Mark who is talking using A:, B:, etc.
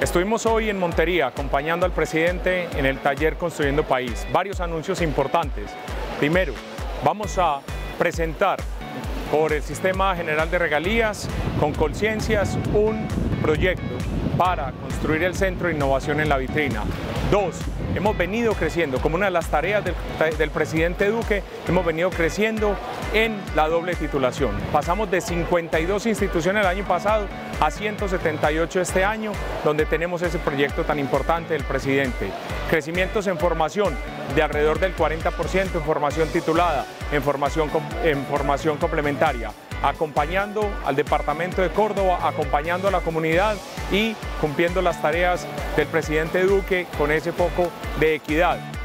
A: Estuvimos hoy en Montería acompañando al presidente en el taller Construyendo País. Varios anuncios importantes. Primero, vamos a presentar por el Sistema General de Regalías, con conciencias, un proyecto para construir el Centro de Innovación en la vitrina. Dos, hemos venido creciendo, como una de las tareas del, presidente Duque, hemos venido creciendo en la doble titulación. Pasamos de 52 instituciones el año pasado a 178 este año, donde tenemos ese proyecto tan importante del presidente. Crecimientos en formación de alrededor del 40% en formación titulada, en formación, en formación complementaria acompañando al Departamento de Córdoba, acompañando a la comunidad y cumpliendo las tareas del presidente Duque con ese foco de equidad.